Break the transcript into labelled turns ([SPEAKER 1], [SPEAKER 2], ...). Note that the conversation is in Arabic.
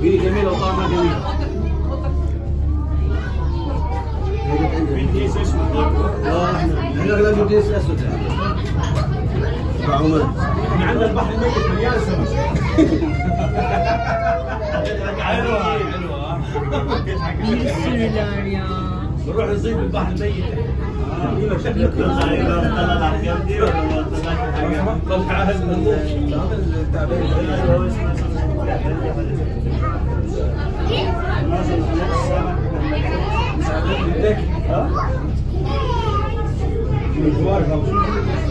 [SPEAKER 1] بيه جميله وطعمها جميل
[SPEAKER 2] في كيس اسود
[SPEAKER 1] آه إحنا كيس اسود يعني عمر
[SPEAKER 2] إحنا عندنا البحر الميت مليان سمك حلوة حلوة
[SPEAKER 1] بنروح نصيد بالبحر الميت Tek. Ha? Çocuk var kapsın.